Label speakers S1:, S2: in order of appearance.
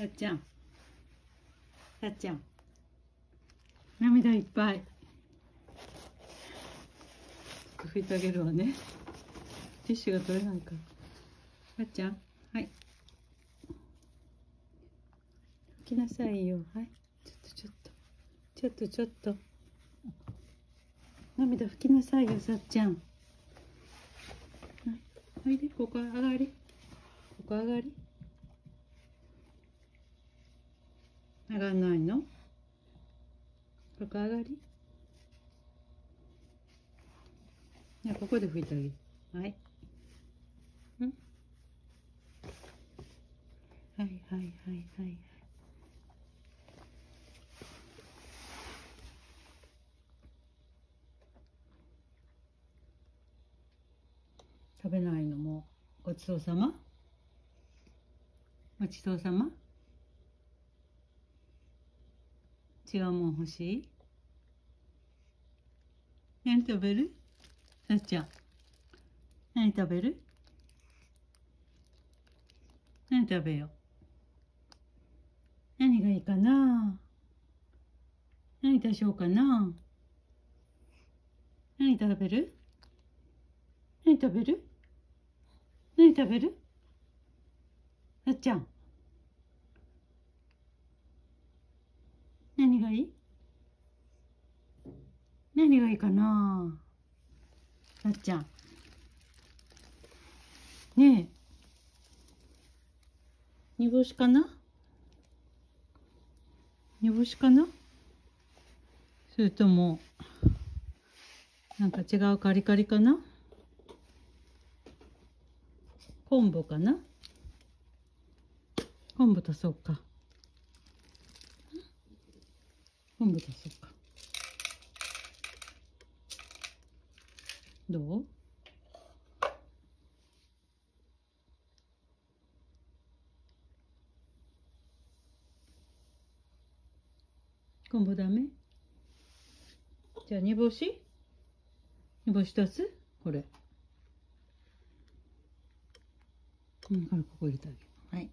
S1: さっちゃん。さっちゃん。涙いっぱい。拭いてあげるわね。ティッシュが取れないから。さっちゃん。はい。拭きなさいよ。はい。ちょっとちょっと。ちょっとちょっと。涙拭きなさいよさっちゃん。はい。おいでここ上がり。ここ上がり。上がんないの？ここ上がり？じゃここで拭いてあげる。はい。ん？はいはいはいはい。食べないのもごちそうさま？ごちそうさま？違うもん欲しい？何食べる？さっちゃん。何食べる？何食べよう？何がいいかな？何出しようかな？何食べる？何食べる？何食べる？さっちゃん。何がいい？何がいいかな？さっちゃん。ねえ。煮干しかな？煮干しかな？それともなんか違うカリカリかな？昆布かな？昆布足そうか。昆布足そうか。どう？昆布ダメ？じゃあ煮干し？煮干し足すこれ。うんこれここ入れてあげる。はい。